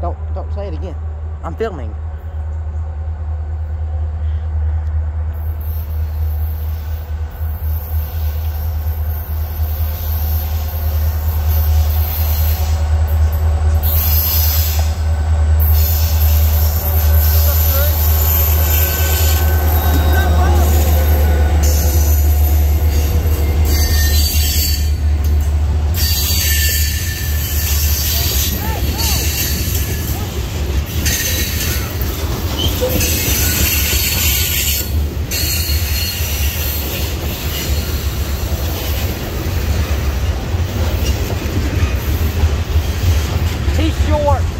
Don't don't say it again. I'm filming. your